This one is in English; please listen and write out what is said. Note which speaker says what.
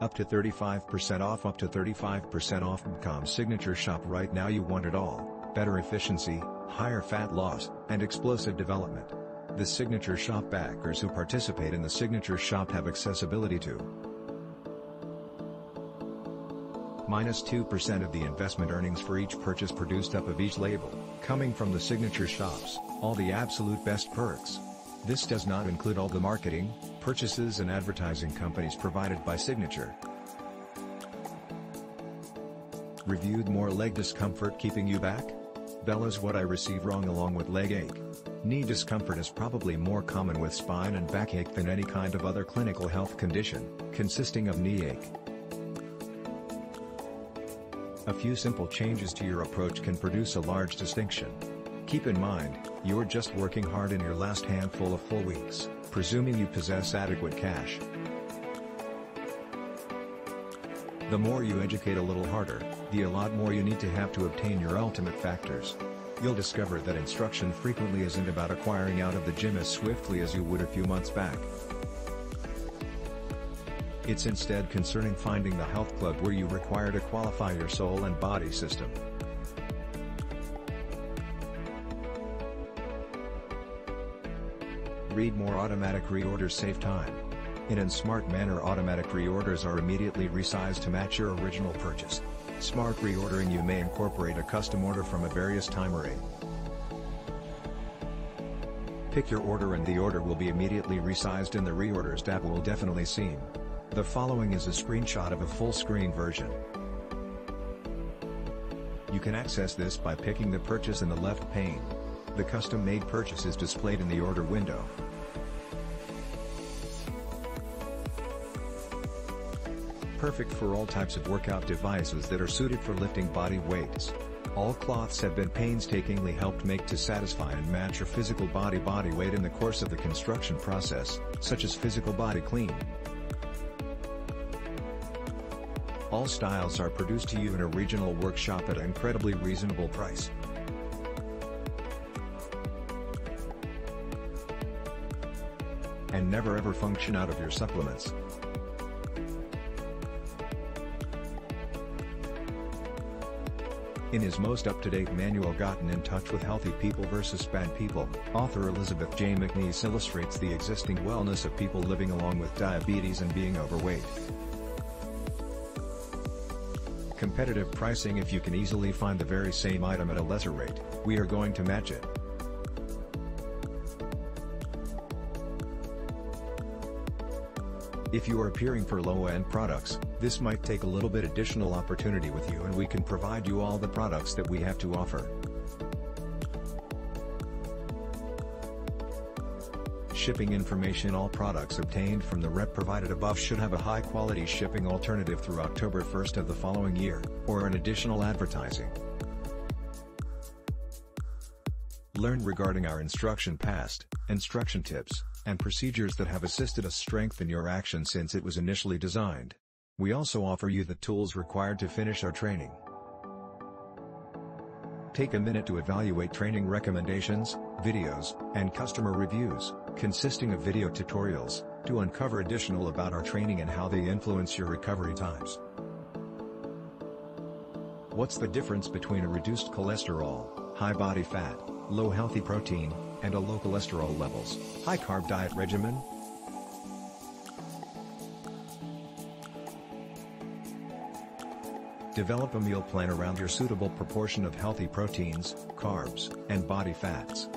Speaker 1: Up to 35% off up to 35% off BBcom Signature Shop right now you want it all, better efficiency, higher fat loss, and explosive development. The Signature Shop backers who participate in the Signature Shop have accessibility to minus 2% of the investment earnings for each purchase produced up of each label, coming from the Signature Shops, all the absolute best perks. This does not include all the marketing, purchases and advertising companies provided by Signature. Reviewed more leg discomfort keeping you back? Bella's what I receive wrong along with leg ache. Knee discomfort is probably more common with spine and backache than any kind of other clinical health condition, consisting of knee ache. A few simple changes to your approach can produce a large distinction. Keep in mind, you're just working hard in your last handful of full weeks, presuming you possess adequate cash. The more you educate a little harder, the a lot more you need to have to obtain your ultimate factors. You'll discover that instruction frequently isn't about acquiring out of the gym as swiftly as you would a few months back. It's instead concerning finding the health club where you require to qualify your soul and body system. Read more automatic reorders save time. In a smart manner automatic reorders are immediately resized to match your original purchase. Smart reordering you may incorporate a custom order from a various time array. Pick your order and the order will be immediately resized in the reorders tab will definitely seem. The following is a screenshot of a full screen version. You can access this by picking the purchase in the left pane. The custom-made purchase is displayed in the order window. Perfect for all types of workout devices that are suited for lifting body weights. All cloths have been painstakingly helped make to satisfy and match your physical body body weight in the course of the construction process, such as physical body clean. All styles are produced to you in a regional workshop at an incredibly reasonable price. And never ever function out of your supplements. In his most up-to-date manual Gotten in Touch with Healthy People vs. Bad People, author Elizabeth J. McNeese illustrates the existing wellness of people living along with diabetes and being overweight. Competitive pricing If you can easily find the very same item at a lesser rate, we are going to match it. If you are peering for low-end products, this might take a little bit additional opportunity with you and we can provide you all the products that we have to offer. Shipping information All products obtained from the rep provided above should have a high-quality shipping alternative through October 1st of the following year, or an additional advertising. Learn regarding our instruction past, instruction tips, and procedures that have assisted us strengthen your action since it was initially designed. We also offer you the tools required to finish our training. Take a minute to evaluate training recommendations, videos, and customer reviews, consisting of video tutorials, to uncover additional about our training and how they influence your recovery times. What's the difference between a reduced cholesterol, high body fat, low healthy protein, and a low cholesterol levels, high carb diet regimen? Develop a meal plan around your suitable proportion of healthy proteins, carbs, and body fats.